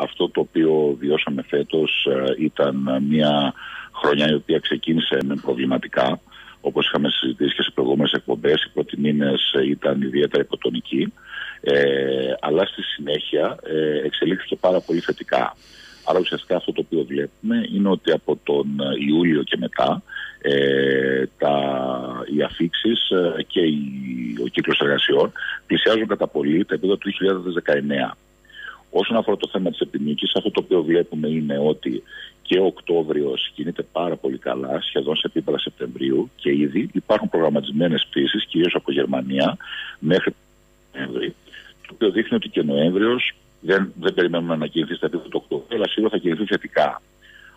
αυτό το οποίο βιώσαμε φέτος ήταν μια χρονιά η οποία ξεκίνησε με προβληματικά. Όπως είχαμε συζητήσει και σε προηγούμενες εκπομπές, οι πρώτοι μήνες ήταν ιδιαίτερα υποτονικοί. Ε, αλλά στη συνέχεια ε, εξελίχθηκε πάρα πολύ θετικά. Άρα ουσιαστικά αυτό το οποίο βλέπουμε είναι ότι από τον Ιούλιο και μετά ε, τα, οι αφήξεις ε, και η, ο κύκλος εργασιών πλησιάζουν κατά πολύ τα επίπεδα του 2019. Όσον αφορά το θέμα της επιμήκης, αυτό το οποίο βλέπουμε είναι ότι και ο Οκτώβριος κινείται πάρα πολύ καλά, σχεδόν σε επίπεδα Σεπτεμβρίου και ήδη υπάρχουν προγραμματισμένες πτήσεις, κυρίως από Γερμανία, μέχρι Νοέμβρη, το οποίο δείχνει ότι και Νοέμβριος δεν, δεν περιμένουμε να κινηθεί στα επίπεδα του Οκτώβριου, αλλά σίγουρα θα κινηθεί θετικά.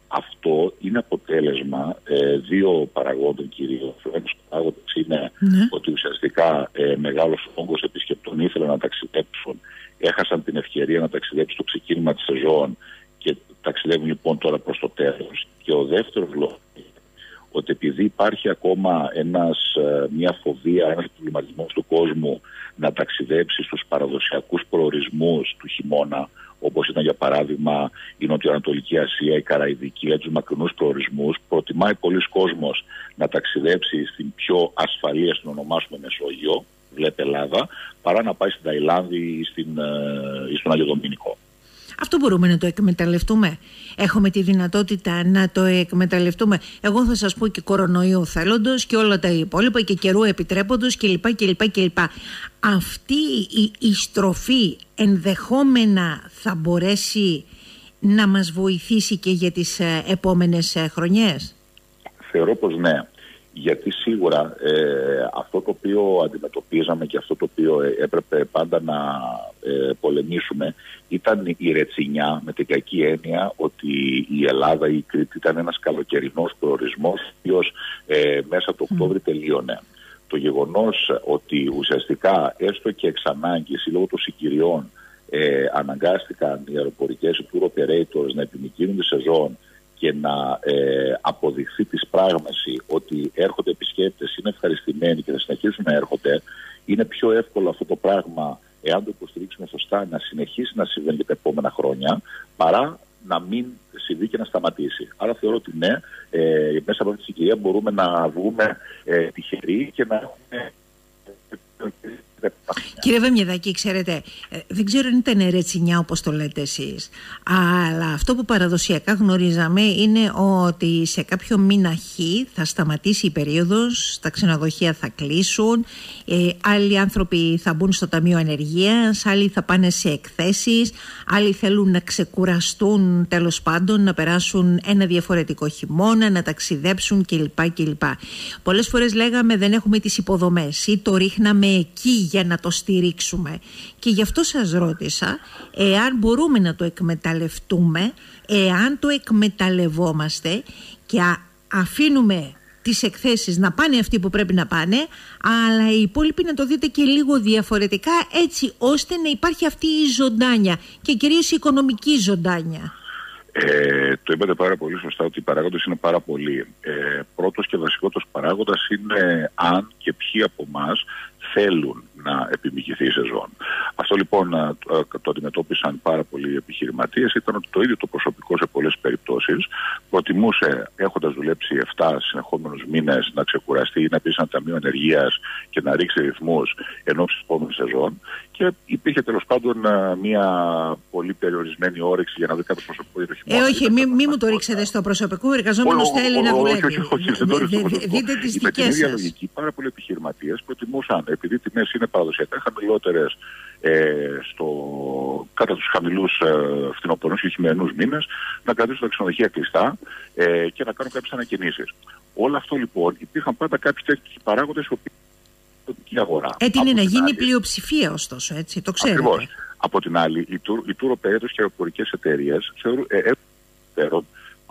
Αυτό είναι αποτέλεσμα ε, δύο παραγόντων κυρίως. Ο ένας παράγοντας είναι ναι. ότι ουσιαστικά ε, μεγάλος όγκος επισκεπτών ήθελαν να ταξιδέψουν, έχασαν την ευκαιρία να ταξιδέψουν στο ξεκίνημα της σεζόν και ταξιδεύουν λοιπόν τώρα προς το τέλος. Και ο δεύτερος λόγος ότι επειδή υπάρχει ακόμα ένας, ε, μια φοβία, ένας προβληματισμός του κόσμου να ταξιδέψει στους παραδοσιακούς προορισμούς του χειμώνα, όπως ήταν για παράδειγμα η Νοτιοανατολική Ασία, η Καραϊβική, για τους μακρινούς προορισμούς, προτιμάει πολλοί κόσμος να ταξιδέψει στην πιο ασφαλή, ας την ονομάσουμε Μεσόγειο, βλέπε Ελλάδα, παρά να πάει στην Ταϊλάνδη ή, στην, ε, ή στον Άγιο Δομήνικο. Αυτό μπορούμε να το εκμεταλλευτούμε. Έχουμε τη δυνατότητα να το εκμεταλλευτούμε. Εγώ θα σας πω και κορονοϊό θέλοντος και όλα τα υπόλοιπα και καιρού επιτρέποντος κλπ. κλπ, κλπ. Αυτή η, η στροφή ενδεχόμενα θα μπορέσει να μας βοηθήσει και για τις ε, επόμενες ε, χρονιές; Θεωρώ πως ναι γιατί σίγουρα ε, αυτό το οποίο αντιμετωπίζαμε και αυτό το οποίο ε, έπρεπε πάντα να ε, πολεμήσουμε ήταν η ρετσινιά με την κακή έννοια ότι η Ελλάδα ή η Κρήτη ήταν ένας καλοκαιρινός προορισμός ο ε, μέσα του Οκτώβρη τελείωνε. Το γεγονός ότι ουσιαστικά έστω και εξ ανάγκης ή λόγω των συγκυριών ε, αναγκάστηκαν οι αεροπορικές οι tour operators να επιμηκύνουν τη σεζόν και να ε, αποδειχθεί της πράγμασης ότι έρχονται επισκέπτες, είναι ευχαριστημένοι και θα συνεχίσουν να έρχονται, είναι πιο εύκολο αυτό το πράγμα, εάν το υποστηρίξουμε σωστά, να συνεχίσει να συμβαίνει και τα επόμενα χρόνια, παρά να μην συμβεί και να σταματήσει. Άρα θεωρώ ότι ναι, ε, μέσα από αυτή τη συγκυρία μπορούμε να βγούμε ε, τυχεροί και να έχουμε Κύριε Βεμιεδάκη, ξέρετε, ε, δεν ξέρω αν ήταν ρετσινιά όπως το λέτε εσείς, αλλά αυτό που παραδοσιακά γνωρίζαμε είναι ότι σε κάποιο μήνα χ θα σταματήσει η περίοδος, τα ξενοδοχεία θα κλείσουν, ε, άλλοι άνθρωποι θα μπουν στο Ταμείο Ενεργείας, άλλοι θα πάνε σε εκθέσεις, άλλοι θέλουν να ξεκουραστούν τέλος πάντων, να περάσουν ένα διαφορετικό χειμώνα, να ταξιδέψουν κλπ. κλπ. Πολλές φορές λέγαμε δεν έχουμε τις υποδομές ή το ρίχναμε εκεί για να το στηρίξουμε. Και γι' αυτό σας ρώτησα εάν μπορούμε να το εκμεταλλευτούμε, εάν το εκμεταλλευόμαστε και αφήνουμε τις εκθέσεις να πάνε αυτοί που πρέπει να πάνε αλλά οι υπόλοιποι να το δείτε και λίγο διαφορετικά έτσι ώστε να υπάρχει αυτή η ζωντάνια και κυρίως η οικονομική ζωντάνια. Ε, το είπατε πάρα πολύ σωστά ότι οι παράγοντες είναι πάρα πολλοί. Ε, Πρώτος και βασικότερος παράγοντας είναι αν και ποιοι από εμά θέλουν να επιμηκηθεί η σεζόν. Αυτό λοιπόν ε, το αντιμετώπισαν πάρα πολλοί επιχειρηματίες. Ήταν ότι το ίδιο το προσωπικό σε πολλές περιπτώσεις προτιμούσε, έχοντας δουλέψει 7 συνεχόμενους μήνες, να ξεκουραστεί ή να πεις ένα ταμείο ενεργείας και να ρίξει ρυθμούς ενώ της επόμενης σεζόν. Και υπήρχε τέλος πάντων ε, μια πολύ περιορισμένη όρεξη για να δει κάποιος προσωπικό για το χειμώνα. Ε, όχι, μην μη μου το ρίξετε στο προσωπικό. Ο εργαζόμενος θέλει να δουλεύει. Όχι, όχι, όχι, δεν το Δείτε τις δικές σας. λογική, πάρα πολλοί επιχειρηματίες προτιμούσαν, επειδή οι τιμές είναι παραδοσιακά χαμηλότερες ε, στο, κατά τους χαμηλούς ε, φθινοπορού και χειμερινούς μήνες, να κρατήσουν τα ξενοδοχεία κλειστά ε, και να κάνουν κάποιες ανακοινήσει. Όλο αυτό λοιπόν υπήρχαν πάντα κάποιοι τέτοιοι παράγοντες που η αγορά. Έτεινε να γίνει άλλη, πλειοψηφία ωστόσο, έτσι, το ξέρετε. Ακριβώς. Από την άλλη, οι, tour, οι tour και οι αεροπορικές εταιρείες θεωρούν ε,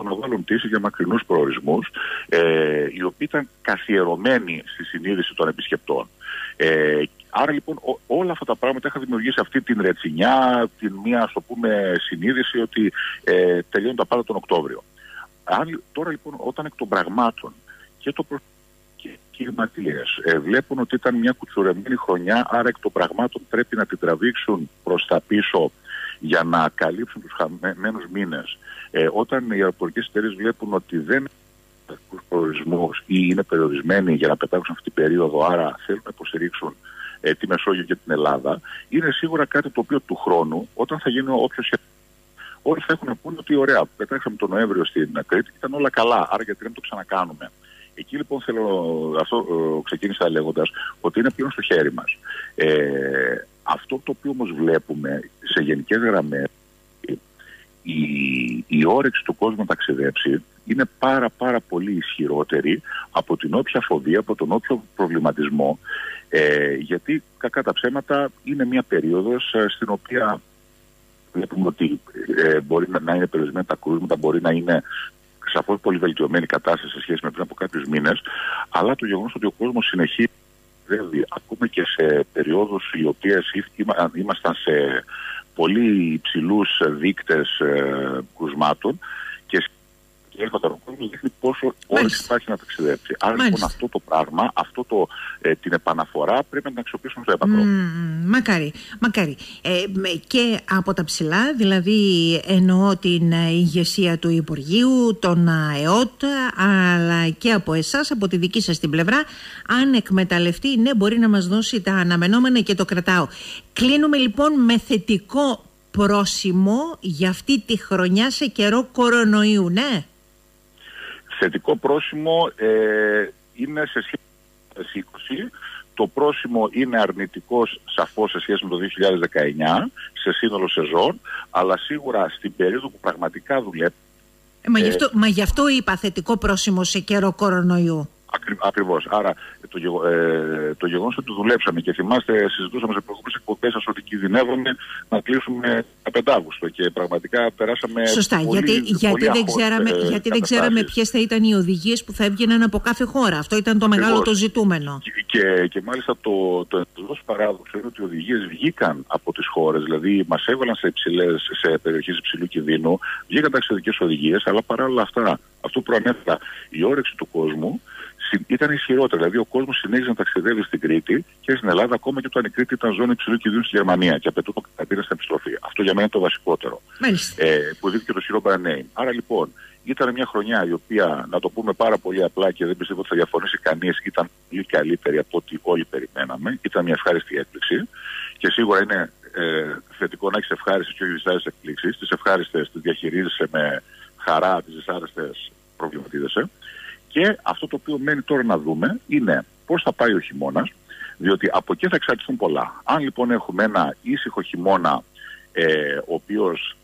να βάλουν τήσει για μακρινούς προορισμούς, ε, οι οποίοι ήταν καθιερωμένοι στη συνείδηση των επισκεπτών. Ε, άρα λοιπόν όλα αυτά τα πράγματα είχαν δημιουργήσει αυτή την ρετσινιά, την μία ας το πούμε συνείδηση ότι ε, τελειώνουν τα πάντα τον Οκτώβριο. Αν, τώρα λοιπόν όταν εκ των πραγμάτων και το προ... και οι ε, βλέπουν ότι ήταν μια κουτσουρεμένη χρονιά, άρα εκ των πραγμάτων πρέπει να την τραβήξουν προς τα πίσω για να καλύψουν τους χαμένους μήνες. Ε, όταν οι αεροπορικές εταιρείες βλέπουν ότι δεν έχουν προορισμούς ή είναι περιορισμένοι για να πετάξουν αυτή την περίοδο, άρα θέλουν να υποστηρίξουν ε, τη Μεσόγειο και την Ελλάδα, είναι σίγουρα κάτι το οποίο του χρόνου, όταν θα γίνει όποιο όλοι θα έχουν πούνε ότι ωραία, πετάξαμε τον Νοέμβριο στην Κρήτη και ήταν όλα καλά, άρα γιατί δεν το ξανακάνουμε. Εκεί λοιπόν θέλω, αυτό ε, ξεκίνησα λέγοντας ότι είναι πλέον στο χέρι μας. Ε, αυτό το οποίο όμως βλέπουμε σε γενικές γραμμές η, η όρεξη του κόσμου να ταξιδέψει είναι πάρα πάρα πολύ ισχυρότερη από την όποια φοβία, από τον όποιο προβληματισμό ε, γιατί κακά τα ψέματα είναι μια περίοδος ε, στην οποία βλέπουμε ότι ε, μπορεί να είναι περιορισμένα τα κρούσματα, μπορεί να είναι σαφώς πολύ βελτιωμένη κατάσταση σε σχέση με πριν από κάποιους μήνες, αλλά το γεγονός ότι ο κόσμος συνεχίζει, δηλαδή, ακούμε και σε περιόδους οι οποίες ήμασταν σε πολύ υψηλούς δείκτες ε, κρουσμάτων και και έρχονταν ο κόσμο δείχνει πόσο όρεξη υπάρχει να ταξιδέψει. Άρα λοιπόν αυτό το πράγμα, αυτό το, ε, την επαναφορά πρέπει να την αξιοποιήσουμε στο έπακρο. Mm, μακάρι, μακάρι. Ε, και από τα ψηλά, δηλαδή εννοώ την ηγεσία του Υπουργείου, των ΕΟΤ, αλλά και από εσάς, από τη δική σας την πλευρά, αν εκμεταλλευτεί, ναι, μπορεί να μας δώσει τα αναμενόμενα και το κρατάω. Κλείνουμε λοιπόν με θετικό πρόσημο για αυτή τη χρονιά σε καιρό κορονοϊού, ναι θετικό πρόσημο ε, είναι σε σχέση με το 2020. Το πρόσημο είναι αρνητικός σαφώς σε σχέση με το 2019 σε σύνολο σεζόν, αλλά σίγουρα στην περίοδο που πραγματικά δουλεύει. Ε, μα, γι αυτό, μα γι' αυτό είπα θετικό πρόσημο σε καιρό κορονοϊού. Ακριβώς. Άρα το, γεγο, ε, το γεγονός ότι δουλέψαμε και θυμάστε, συζητούσαμε σε προηγούμενες εκπομπές σα ότι κινδυνεύουμε να κλείσουμε τα πεντάγουστο και πραγματικά περάσαμε. Σωστά. Πολύ, γιατί, πολύ γιατί, δεν ξέραμε, ε, γιατί δεν ξέραμε ποιες θα ήταν οι οδηγίες που θα έβγαιναν από κάθε χώρα. Αυτό ήταν το μεγάλο το ζητούμενο. Και, και, και μάλιστα το, το εντελώς παράδοξο είναι ότι οι οδηγίες βγήκαν από τις χώρες. Δηλαδή μας έβαλαν σε, σε περιοχές υψηλού κινδύνου, βγήκαν ταξιδικέ οδηγίες, αλλά παράλληλα αυτά, αυτό που προανέφερα, η όρεξη του κόσμου ήταν ισχυρότερο. Δηλαδή, ο κόσμος συνέχιζε να ταξιδεύει στην Κρήτη και στην Ελλάδα, ακόμα και όταν η Κρήτη ήταν ζώνη υψηλού κινδύνου στη Γερμανία και απαιτούν καταπίρα στην επιστροφή. Αυτό για μένα είναι το βασικότερο. Ε, που δείχνει και το ισχυρό brand name. Άρα λοιπόν, ήταν μια χρονιά η οποία, να το πούμε πάρα πολύ απλά και δεν πιστεύω ότι θα διαφωνήσει κανείς, ήταν πολύ καλύτερη από ό,τι όλοι περιμέναμε. Ήταν μια ευχάριστη έκπληξη και σίγουρα είναι ε, θετικό να έχεις ευχάριστες και όχι δυσάρεστες εκπλήξεις. Τις ευχάριστες τις διαχειρίζεσαι με χαρά, τις δυσάρεστες προβληματίζεσαι. Και αυτό το οποίο μένει τώρα να δούμε είναι πώς θα πάει ο χειμώνας, διότι από εκεί θα εξαρτηθούν πολλά. Αν λοιπόν έχουμε ένα ήσυχο χειμώνα, ε, ο οποίος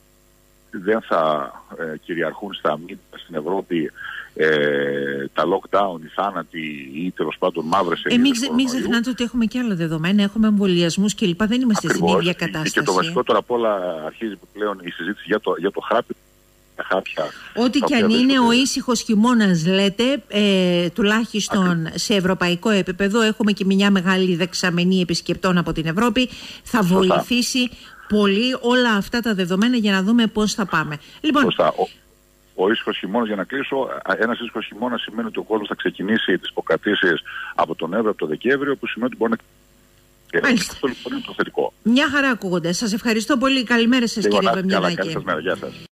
δεν θα ε, κυριαρχούν στα μήνυμα στην Ευρώπη ε, τα lockdown, οι θάνατοι ή τέλος πάντων μαύρες εμεί. μην ξεχνάτε ότι έχουμε και άλλα δεδομένα. Έχουμε εμβολιασμούς κλπ. Δεν είμαστε Ακριβώς. στην ίδια κατάσταση. Και το βασικό τώρα απ' όλα αρχίζει πλέον η συζήτηση για το, για το χάπι χάπια. Ό,τι και αν είναι ο ήσυχος χειμώνας, λέτε, ε, τουλάχιστον σε ευρωπαϊκό επίπεδο, έχουμε και μια μεγάλη δεξαμενή επισκεπτών από την Ευρώπη. Θα βοηθήσει πολύ όλα αυτά τα δεδομένα για να δούμε πώς θα πάμε. Λοιπόν, Σωστά. Ο, ο ήσυχος χειμώνας, για να κλείσω, ένας ήσυχος χειμώνας σημαίνει ότι ο κόσμος θα ξεκινήσει τις υποκρατήσει από τον Εύρο, από τον Δεκέμβριο, που σημαίνει ότι μπορεί να Μάλιστα. Αυτό λοιπόν είναι το θετικό. Μια χαρά ακούγονται. Σας ευχαριστώ πολύ. Καλημέρα σας, κύριε Βεμιανάκη. Καλή σας μέρα. Γεια σας.